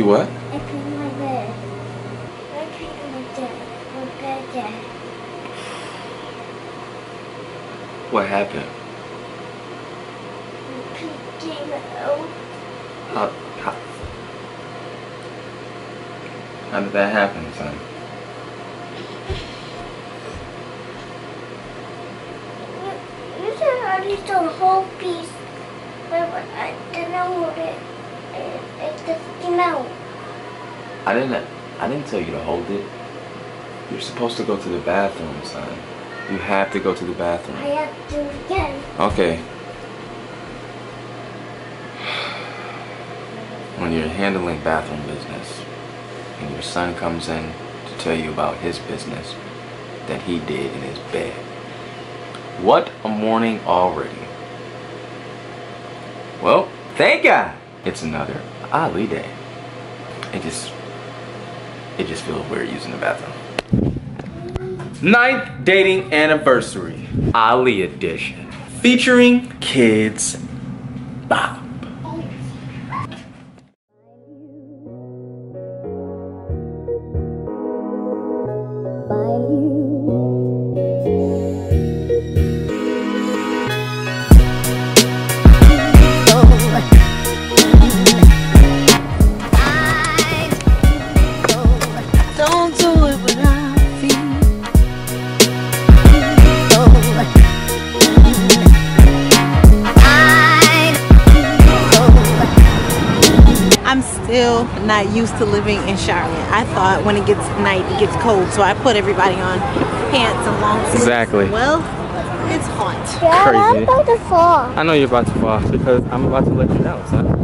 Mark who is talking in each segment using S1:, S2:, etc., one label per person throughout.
S1: You what?
S2: I my bed. I my bed. My bed.
S1: What happened?
S2: My came out.
S1: How, how, how did that happen, son?
S2: You, you said I the whole piece. But I know what it it, it just came out.
S1: I didn't. I didn't tell you to hold it. You're supposed to go to the bathroom, son. You have to go to the bathroom.
S2: I have to again.
S1: Okay. When you're handling bathroom business, and your son comes in to tell you about his business that he did in his bed. What a morning already. Well, thank God it's another Ali day. It just, it just feels weird using the bathroom. Ninth dating anniversary, Ali edition, featuring Kidz Bop.
S3: Don't still not used to living in Charlotte. I thought when it gets night, it gets cold, so I put everybody on pants and long sleeves.
S1: Exactly.
S3: Well, it's hot.
S2: Dad,
S1: Crazy.
S2: I'm about to fall.
S1: I know you're about to fall because I'm about to let you down, son.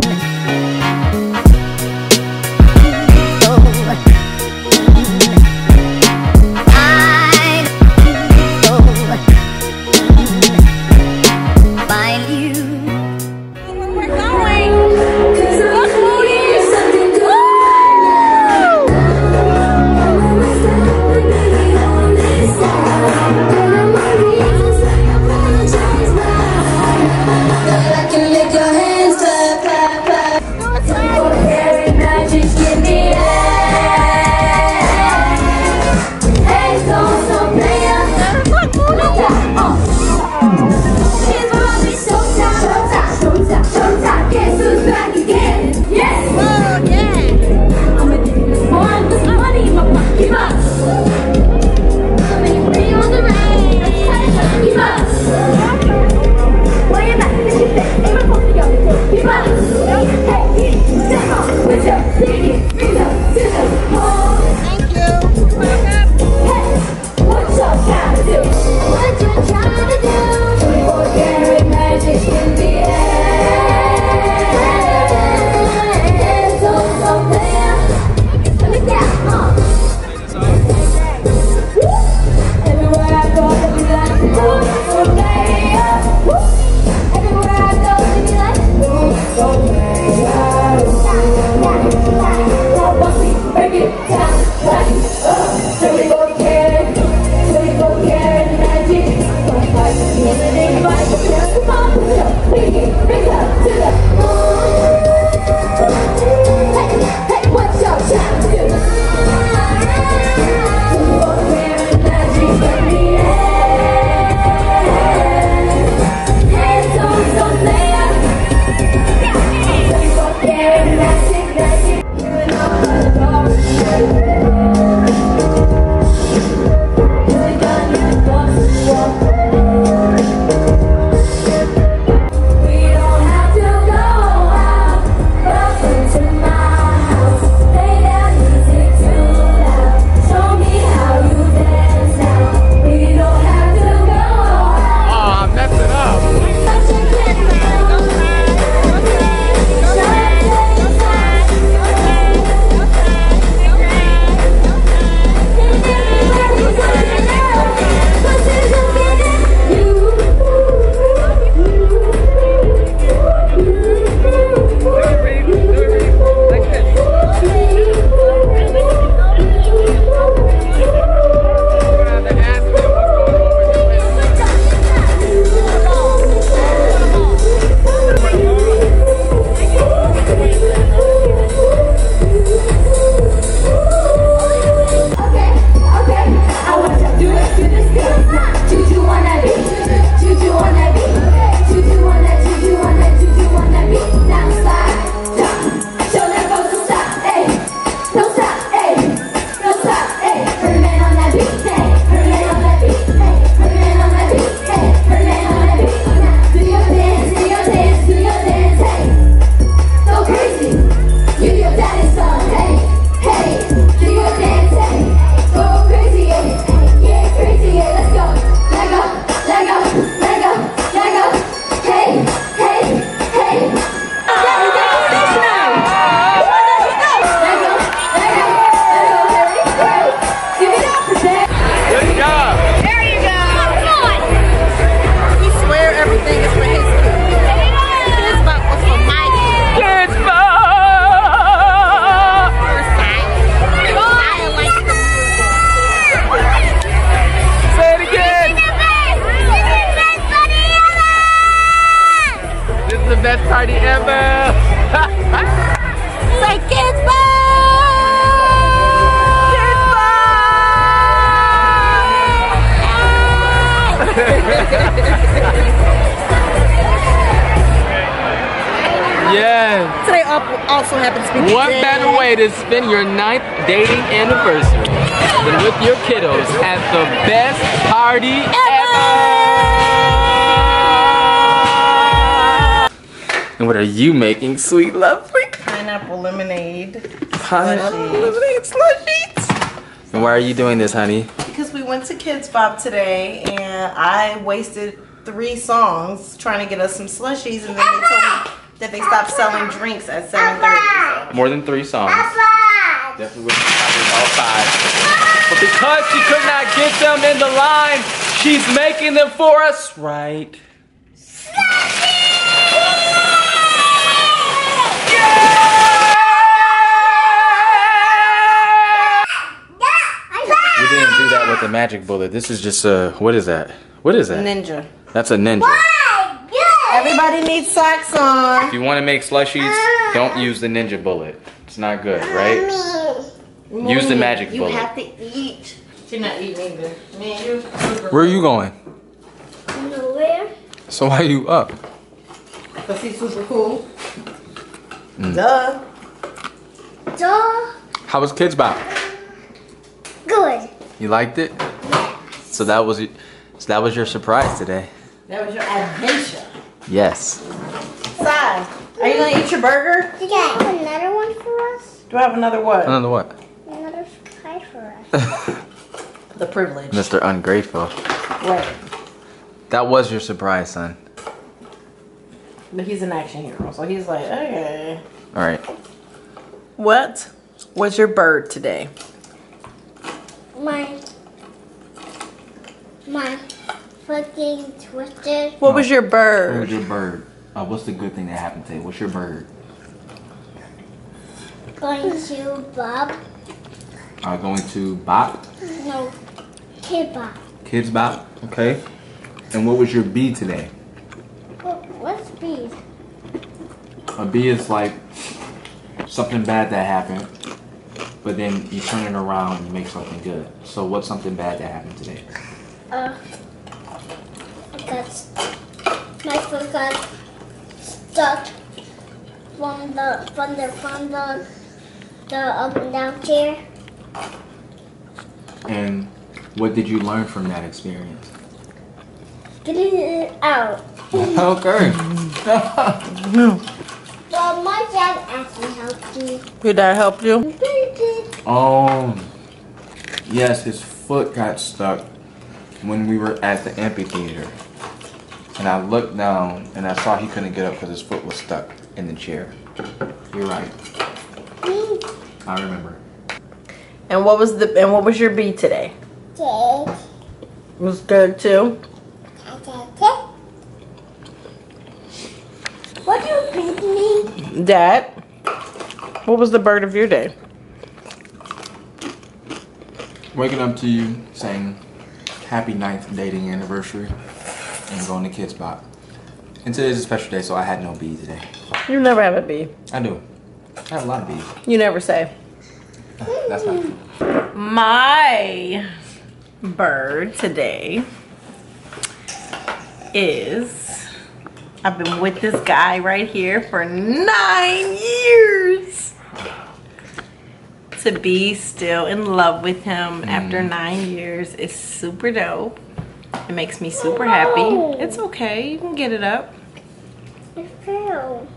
S1: Yes.
S3: Today also happens to be
S1: What better way to spend your ninth dating anniversary than with your kiddos at the best party ever? And what are you making, sweet lovely?
S3: Pineapple lemonade.
S1: Pineapple lemonade slushies. And why are you doing this, honey?
S3: Because we went to Kidz Bop today and I wasted three songs trying to get us some slushies and then they told me that they stopped selling drinks at 7.30.
S1: More than three songs. Definitely would have all five. But because she could not get them in the line, she's making them for us right. We didn't do that with the magic bullet. This is just a, what is that? What is that?
S3: Ninja.
S1: That's a ninja.
S3: Everybody needs socks on.
S1: If you want to make slushies, don't use the ninja bullet. It's not good, right? Use the magic
S3: you
S1: bullet.
S3: have to eat. You're not eating either. Me.
S1: Where are you going?
S2: Nowhere.
S1: So why are you up?
S3: Cause he's super cool.
S1: Mm.
S3: Duh.
S2: So
S1: How was Kidz Bop?
S2: good.
S1: You liked it? So that was y- so that was your surprise today.
S3: That was your adventure.
S1: Yes.
S3: Sai, are you gonna eat your burger?
S2: Did you have another one for us?
S3: Do I have another what?
S1: Another what?
S2: Another surprise for us.
S3: The privilege.
S1: Mr. Ungrateful.
S3: Wait.
S1: That was your surprise, son.
S3: But he's an action hero, so he's like, okay.
S1: All right.
S3: What was your bird today?
S2: My my fucking twisted.
S3: What was your bird?
S1: What was
S3: bird?
S1: your bird? Uh, what's the good thing that happened today? What's your bird?
S2: Going to Bob.
S1: Uh, going to Bop,
S2: No, Kid Bob.
S1: Kidz Bop. Okay. And what was your B today?
S2: What, what's speed?
S1: A B is like something bad that happened, but then you turn it around and you make something good. So what's something bad that happened today?
S2: Uh, I got st- my foot got stuck from the from the from the the up and down chair.
S1: And what did you learn from that experience?
S2: Getting it out.
S1: okay.
S2: Well, my dad actually helped me.
S3: Your dad helped you?
S1: Oh, yes, his foot got stuck when we were at the amphitheater. And I looked down and I saw he couldn't get up because his foot was stuck in the chair. You're right. I remember.
S3: And what was the and what was your B today?
S2: Okay.
S3: It was good too.
S2: What do you beat me?
S3: Dad, what was the bird of your day?
S1: Waking up to you saying happy ninth dating anniversary and going to Kidz Bop. And today's a special day, so I had no B today.
S3: You never have a B.
S1: I do. I have a lot of B's.
S3: You never say.
S1: That's not true.
S3: My bird today is I've been with this guy right here for nine years. To be still in love with him after nine years is super dope. It makes me super happy. It's okay, you can get it up.
S2: It fell.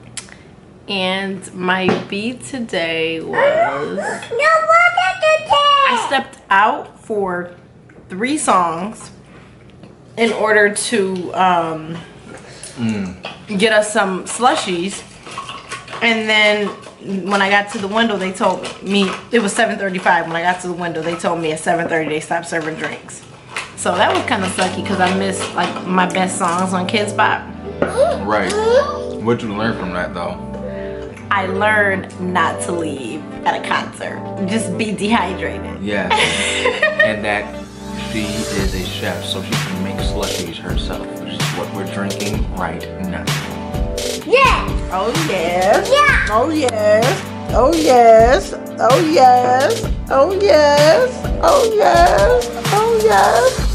S3: And my beat today was
S2: No, what did you
S3: I stepped out for three songs in order to um, get us some slushies. And then when I got to the window, they told me it was 7:35. When I got to the window, they told me at 7:30 they stopped serving drinks. So that was kind of sucky because I missed like my best songs on Kidz Bop.
S1: Right. What'd you learn from that though?
S3: I learned not to leave at a concert. Just be dehydrated.
S1: Yeah. and that she is a chef, so she can make slushies herself, which is what we're drinking right now.
S2: Yes!
S3: Oh yes!
S2: Yeah!
S3: Oh yes! Oh yes! Oh yes! Oh yes! Oh yes! Oh yes! Oh,